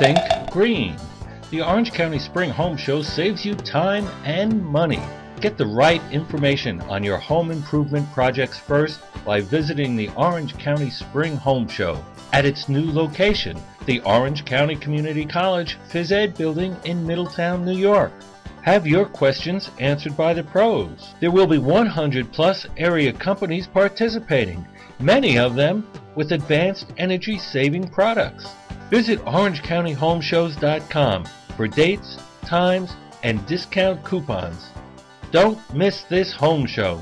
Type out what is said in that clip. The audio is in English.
Think green. The Orange County Spring Home Show saves you time and money. Get the right information on your home improvement projects first by visiting the Orange County Spring Home Show at its new location, the Orange County Community College Phys Ed Building in Middletown, New York. Have your questions answered by the pros. There will be 100 plus area companies participating, many of them with advanced energy saving products. Visit OrangeCountyHomeshows.com for dates, times, and discount coupons. Don't miss this home show.